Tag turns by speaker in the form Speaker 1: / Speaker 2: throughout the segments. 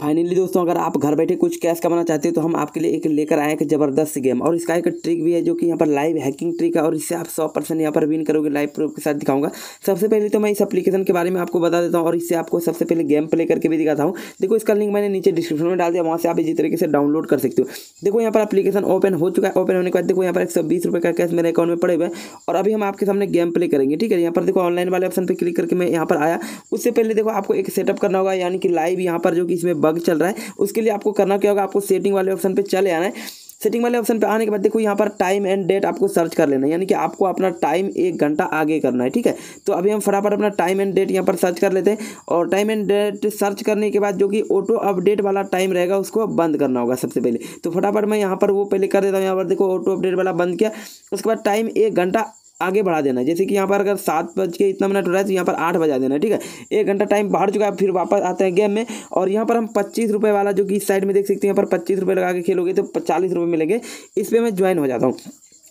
Speaker 1: Finally दोस्तों, अगर आप घर बैठे कुछ कैश कमाना चाहते हो तो हम आपके लिए एक लेकर आए एक ज़बरदस्त गेम और इसका एक ट्रिक भी है, जो कि यहाँ पर लाइव हैकिंग ट्रिक है, और इससे आप सौ परसेंट यहाँ पर विन करोगे लाइव प्रूफ के साथ दिखाऊँगा। सबसे पहले तो मैं इस एप्लीकेशन के बारे में आपको बता देता हूँ, और इससे आपको सबसे पहले गेम प्ले करके भी दिखाता हूँ। देखो, इसका लिंक मैंने नीचे डिस्क्रिप्शन में डाल दिया, वहाँ से आप इसी तरीके से डाउनलोड कर सकते हो। देखो, यहाँ पर अपलीकेशन ओपन हो चुका है। ओपन होने के बाद देखो, यहाँ पर एक का कैश मेरे अकाउंट में पड़े हुए और अभी हम आपके सामने गेम प्ले करेंगे, ठीक है? यहाँ पर देखो ऑनलाइन वाले ऑप्शन पर क्लिक करके मैं यहाँ पर आया। उससे पहले देखो, आपको एक सेटअप करना होगा, यानी कि लाइव यहाँ पर, जो कि इसमें बग चल रहा है। उसके लिए आपको करना क्या होगा, आपको सेटिंग वाले ऑप्शन पर चले आना है। सेटिंग वाले ऑप्शन पे आने के बाद देखो, यहाँ पर टाइम एंड डेट आपको सर्च कर लेना है। यानी कि आपको अपना टाइम एक घंटा आगे करना है, ठीक है? तो अभी हम फटाफट अपना टाइम एंड डेट यहाँ पर सर्च कर लेते हैं। और टाइम एंड डेट सर्च करने के बाद जो कि ऑटो अपडेट वाला टाइम रहेगा, उसको बंद करना होगा सबसे पहले। तो फटाफट मैं यहाँ पर वो पहले कर देता हूँ। यहाँ पर देखो ऑटो अपडेट वाला बंद किया। उसके बाद टाइम एक घंटा आगे बढ़ा देना जैसे कि यहाँ पर अगर सात बज के इतना मिनट हो रहा है तो यहाँ पर आठ बजा देना ठीक है? एक घंटा टाइम बाहर चुका है, फिर वापस आते हैं गेम में। और यहाँ पर हम पच्चीस रुपये वाला जो कि इस साइड में देख सकते हैं, यहाँ पर पच्चीस रुपये लगा के खेलोगे तो चालीस रुपये मिलेंगे। इस पर मैं ज्वाइन हो जाता हूँ।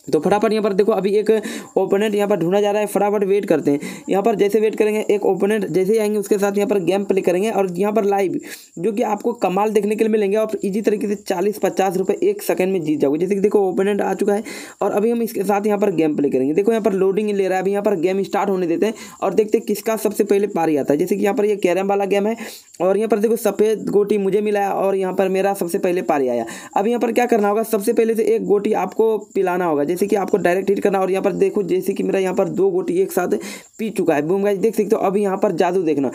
Speaker 1: तो फटाफट यहाँ पर देखो अभी एक ओपोनेंट यहाँ पर ढूंढा जा रहा है फटाफट वेट करते हैं यहाँ पर जैसे वेट करेंगे एक ओपोनेंट जैसे ही आएँगे उसके साथ यहाँ पर गेम प्ले करेंगे और यहाँ पर लाइव जो कि आपको कमाल देखने के लिए मिलेंगे और इजी तरीके से चालीस पचास रुपये एक सेकंड में जीत जाओगे जैसे कि देखो ओपोनेंट आ चुका है और अभी हम इसके साथ यहाँ पर गेम प्ले करेंगे देखो यहाँ पर लोडिंग ले रहा है अभी यहाँ पर गेम स्टार्ट होने देते हैं और देखते हैं किसका सबसे पहले पारी आता है जैसे कि यहाँ पर ये कैरम वाला गेम है और यहाँ पर देखो सफ़ेद गोटी मुझे मिला है और यहाँ पर मेरा सबसे पहले पारी आया अब यहाँ पर क्या करना होगा सबसे पहले से एक गोटी आपको पिलाना होगा जैसे कि आपको डायरेक्ट हिट करना और यहाँ पर देखो जैसे कि मेरा यहाँ पर दो गोटी एक साथ पी चुका है। बूम गाइस देख सकते हो अभी यहाँ पर जादू देखना।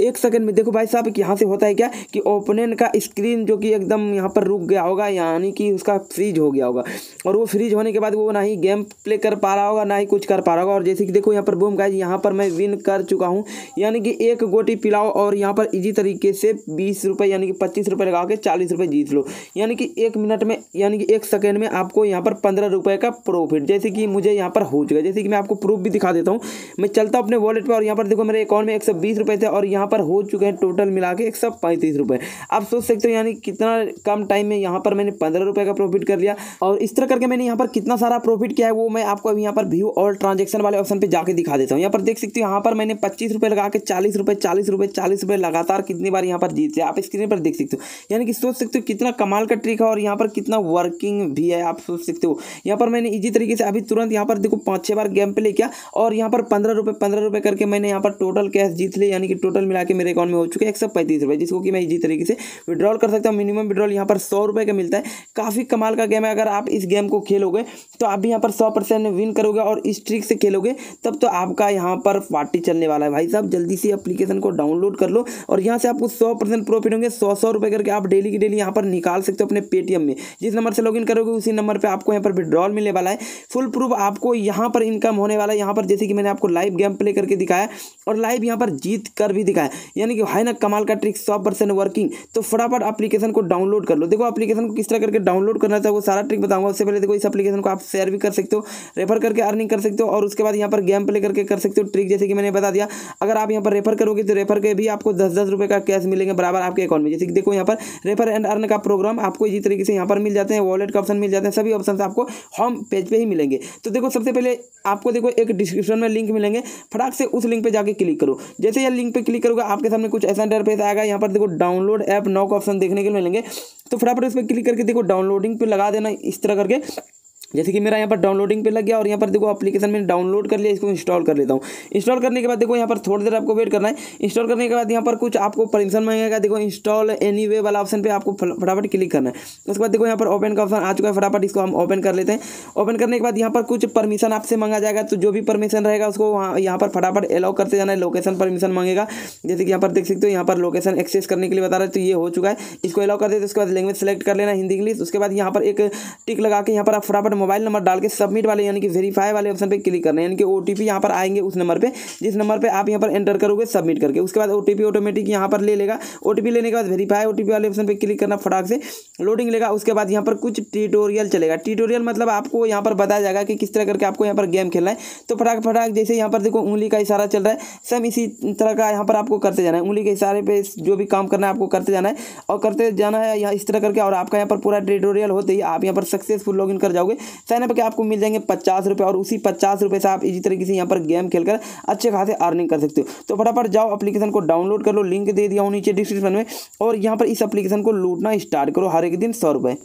Speaker 1: एक सेकंड में, देखो भाई साहब यहाँ से होता है क्या कि ओपोनेंट का स्क्रीन जो कि एकदम यहाँ पर रुक गया होगा, यानी कि उसका फ्रीज हो गया होगा। और वो फ्रीज होने के बाद वो ना ही गेम प्ले कर पा रहा होगा, ना ही कुछ कर पा रहा होगा। और जैसे कि देखो यहाँ पर बूम गाइज़ यहाँ पर मैं विन कर चुका हूँ। यानी कि एक गोटी पिलाओ और यहाँ पर इजी तरीके से बीस रुपये यानी कि पच्चीस रुपये लगा के चालीस रुपये जीत लो। यानी कि एक मिनट में, यानी कि एक सेकेंड में आपको यहाँ पर पंद्रह रुपये का प्रॉफिट जैसे कि मुझे यहाँ पर हो चुका जैसे कि मैं आपको प्रूफ भी दिखा देता हूँ। मैं चलता हूँ अपने वॉलेट पर और यहाँ पर देखो मेरे अकाउंट में एक थे और यहाँ पर हो चुके हैं टोटल मिला के एक सौ पैंतीस रुपये आप सोच सकते हो यानी कितना कम टाइम में यहाँ पर मैंने पंद्रह रुपये का प्रॉफिट कर लिया और इस तरह करके मैंने यहाँ पर कितना सारा प्रॉफिट किया है वो मैं आपको अभी यहाँ पर व्यू और ट्रांजेक्शन वाले ऑप्शन पर जाकर दिखा देता हूँ यहाँ पर देख सकते हो यहाँ पर मैंने पच्चीस रुपये लगा के चालीस रुपये चालीस रुपये चालीस रुपये लगातार कितनी बार यहाँ पर जीत लिया आप स्क्रीन पर देख सकते हो यानी कि सोच सकते हो कितना कमाल का ट्रिक है और यहाँ पर कितना वर्किंग भी है आप सोच सकते हो यहाँ पर मैंने इजी तरीके से अभी तुरंत यहाँ पर देखो पाँच छः बार गेम प्ले किया और यहाँ पर पंद्रह रुपये पंद्रह रुपये करके मैंने यहाँ पर टोटल कैश जीत लिया यानी कि टोटल मिला के मेरे अकाउंट में हो चुके हैं, एक सौ पैंतीस रुपये जिसको कि मैं इजी तरीके से विड्रॉल कर सकता हूँ। मिनिमम विड्रॉल यहाँ पर सौ रुपये का मिलता है। काफ़ी कमाल का गेम है। अगर आप इस गेम को खेलोगे तो आप भी यहाँ पर सौ परसेंट विन करोगे और इस ट्रिक से खेलोगे, तब तो आपका यहाँ पर पार्टी चलने वाला है। भाई साहब, जल्दी से एप्लीकेशन को डाउनलोड कर लो और यहाँ से आपको सौ परसेंट प्रॉफिट होंगे। सौ सौ रुपये करके आप डेली की डेली यहाँ पर निकाल सकते हो अपने पेटीएम में। जिस नंबर से लॉगिन करोगे, उसी नंबर पर आपको यहाँ पर विड्रॉल मिलने वाला है। फुल प्रूफ आपको यहाँ पर इनकम होने वाला है। यहाँ पर जैसे कि मैंने आपको लाइव गेम प्ले करके दिखाया और लाइव यहाँ पर जीत कर भी दिखाया। यानी कि है ना, कमाल का ट्रिक सौ परसेंट वर्किंग तो फटाफट एप्लीकेशन को डाउनलोड कर लो। देखो एप्लीकेशन को किस तरह करके डाउनलोड करना चाहिए वो सारा ट्रिक बताऊँगा। उससे पहले देखो इस एप्लीकेशन को आप शेयर भी कर सकते हो रेफर करके अर्निंग कर सकते हो, और उसके बाद यहाँ पर गेम प्ले करके कर सकते हो ट्रिक जैसे कि मैंने बता दिया, अगर आप यहाँ पर रेफर करोगे तो रेफर के भी आपको दस दस रुपये का कैश मिलेंगे बराबर आपके अकाउंट में। जैसे देखो यहाँ पर रेफर एंड अर्न का प्रोग्राम आपको इसी तरीके से यहाँ पर मिल जाते हैं वॉलेट का ऑप्शन मिल जाते हैं, सभी ऑप्शन आपको होम पेज पर ही मिलेंगे। तो देखो सबसे पहले आपको देखो एक डिस्क्रिप्शन में लिंक मिलेंगे, फटाक से उस लिंक पर जाके क्लिक करो। जैसे यह लिंक पर क्लिक करोगे। आपके सामने कुछ ऐसा इंटरफेस आएगा। यहाँ पर देखो डाउनलोड ऐप नौ का ऑप्शन देखने के लिए मिलेंगे। तो फटाफट इस पर क्लिक करके देखो डाउनलोडिंग पे लगा देना, इस तरह करके। जैसे कि मेरा यहाँ पर डाउनलोडिंग पे लग गया और यहाँ पर देखो एप्लीकेशन मैंने डाउनलोड कर लिया इसको इंस्टॉल कर लेता हूँ इंस्टॉल करने के बाद देखो यहाँ पर थोड़ी देर आपको वेट करना है इंस्टॉल करने के बाद यहाँ पर कुछ आपको परमिशन मांगेगा देखो इंस्टॉल एनी वे वाला ऑप्शन पर आपको फटाफट क्लिक करना है उसके बाद देखो यहाँ पर ओपन का ऑप्शन आ चुका है फटाफट इसको हम ओपन कर लेते हैं ओपन करने के बाद यहाँ पर कुछ परमिशन आपसे मांगा जाएगा तो जो भी परमिशन रहेगा उसको यहाँ पर फटाफट अलाउ करते जाना है लोकेशन परमिशन मांगेगा जैसे कि यहाँ पर देख सकते हो यहाँ पर लोकेशन एक्सेस करने के लिए बता रहे तो ये हो चुका है इसको अलाउ कर देते उसके बाद लैंग्वेज सेलेक्ट कर लेना हिंदी इंग्लिश उसके बाद यहाँ पर एक टिक लगा के यहाँ पर आप फटाफट मोबाइल नंबर डाल के सबमिट वाले यानी कि वेरीफाई वाले ऑप्शन पे क्लिक करना है यानी कि ओ टी यहाँ पर आएँगे उस नंबर पे जिस नंबर पे आप यहाँ पर एंटर करोगे सबमिट करके उसके बाद ओटीपी ऑटोमेटिक यहाँ पर ले लेगा ओटीपी लेने के बाद वेरीफाई ओ वाले ऑप्शन पे क्लिक करना फटाक से लोडिंग लेगा उसके बाद यहाँ पर कुछ ट्यूटोरियल चलेगा ट्यूटोरियल मतलब आपको यहाँ पर बताया जाएगा कि किस तरह करके आपको यहाँ पर गेम खेलना है तो फटाक फटाक जैसे यहाँ पर देखो उंगली का इशारा चल रहा है सेम इसी तरह का यहाँ पर आपको करते जाना है उंगली के इशारे पे जो भी काम करना है आपको करते जाना है और करते जाना है यहाँ इस तरह करके और आपका यहाँ पर पूरा ट्यूटोरियल होते ही आप यहाँ पर सक्सेसफुल लॉगिन कर जाओगे साइन अप के आपको मिल जाएँगे पचास रुपये और उसी पचास रुपये से आप इसी तरीके से यहाँ पर गेम खेलकर अच्छे खासे अर्निंग कर सकते हो। तो फटाफट जाओ अपलीकेशन को डाउनलोड कर लो लिंक दे दिया हूँ नीचे डिस्क्रिप्शन में और यहाँ पर इस अपलीकेशन को लूटना स्टार्ट करो, हर एक दिन सौ रुपये